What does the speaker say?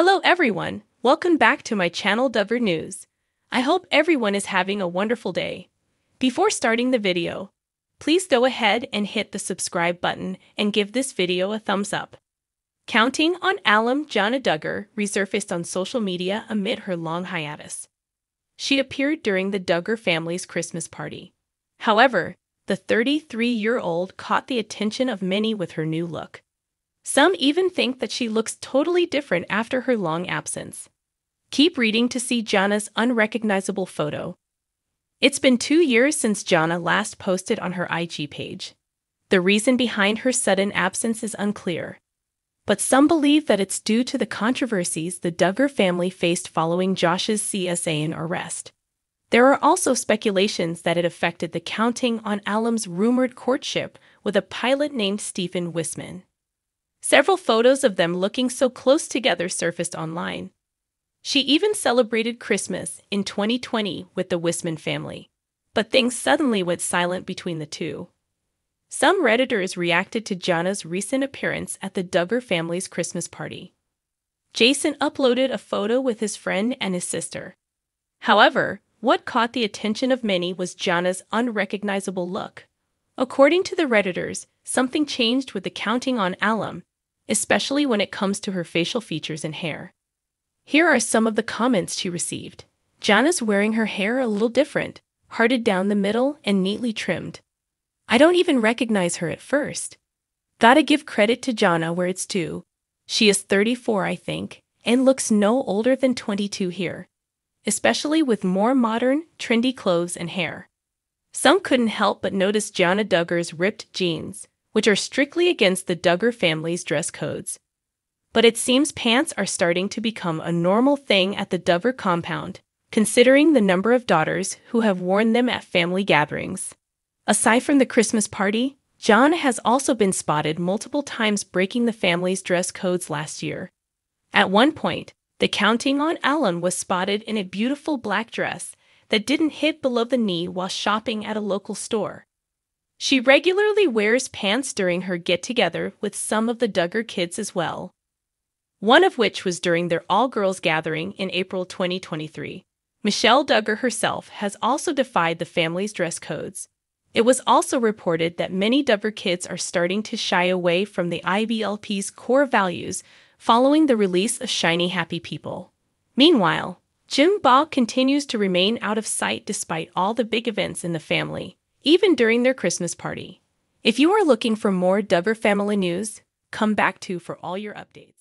Hello everyone, welcome back to my channel Duggar News. I hope everyone is having a wonderful day. Before starting the video, please go ahead and hit the subscribe button and give this video a thumbs up. Counting on alum Jana Duggar resurfaced on social media amid her long hiatus. She appeared during the Duggar family's Christmas party. However, the 33 year old caught the attention of many with her new look. Some even think that she looks totally different after her long absence. Keep reading to see Jana's unrecognizable photo. It's been two years since Jana last posted on her IG page. The reason behind her sudden absence is unclear. But some believe that it's due to the controversies the Duggar family faced following Josh's CSA arrest. There are also speculations that it affected the counting on Alum's rumored courtship with a pilot named Stephen Wissmann. Several photos of them looking so close together surfaced online. She even celebrated Christmas in 2020 with the Wissmann family, but things suddenly went silent between the two. Some Redditors reacted to Jana's recent appearance at the Duggar family's Christmas party. Jason uploaded a photo with his friend and his sister. However, what caught the attention of many was Jana's unrecognizable look. According to the Redditors, something changed with the counting on alum, especially when it comes to her facial features and hair. Here are some of the comments she received. Jana's wearing her hair a little different, hearted down the middle and neatly trimmed. I don't even recognize her at first. Gotta give credit to Jana where it's due. She is 34, I think, and looks no older than 22 here especially with more modern, trendy clothes and hair. Some couldn't help but notice Jana Duggar's ripped jeans, which are strictly against the Duggar family's dress codes. But it seems pants are starting to become a normal thing at the Duggar compound, considering the number of daughters who have worn them at family gatherings. Aside from the Christmas party, John has also been spotted multiple times breaking the family's dress codes last year. At one point, the counting on Alan was spotted in a beautiful black dress that didn't hit below the knee while shopping at a local store. She regularly wears pants during her get together with some of the Duggar kids as well, one of which was during their all girls gathering in April 2023. Michelle Duggar herself has also defied the family's dress codes. It was also reported that many Duggar kids are starting to shy away from the IBLP's core values following the release of Shiny Happy People. Meanwhile, Jim Bob continues to remain out of sight despite all the big events in the family, even during their Christmas party. If you are looking for more Duggar family news, come back to for all your updates.